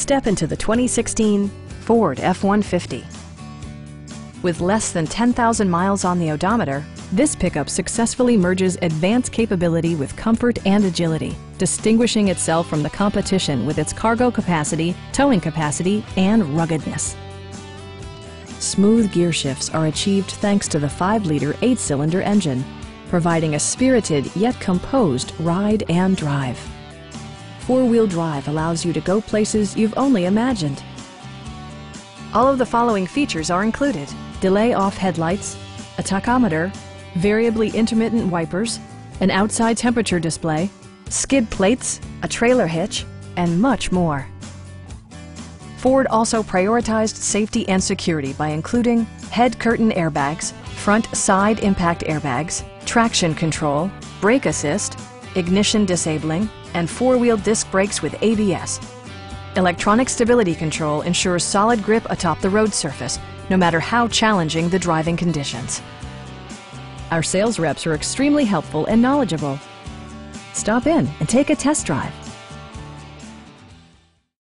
Step into the 2016 Ford F-150. With less than 10,000 miles on the odometer, this pickup successfully merges advanced capability with comfort and agility, distinguishing itself from the competition with its cargo capacity, towing capacity, and ruggedness. Smooth gear shifts are achieved thanks to the 5-liter 8-cylinder engine, providing a spirited yet composed ride and drive. Four-wheel drive allows you to go places you've only imagined. All of the following features are included. Delay off headlights, a tachometer, variably intermittent wipers, an outside temperature display, skid plates, a trailer hitch, and much more. Ford also prioritized safety and security by including head curtain airbags, front side impact airbags, traction control, brake assist, ignition disabling, and four-wheel disc brakes with ABS. Electronic stability control ensures solid grip atop the road surface, no matter how challenging the driving conditions. Our sales reps are extremely helpful and knowledgeable. Stop in and take a test drive.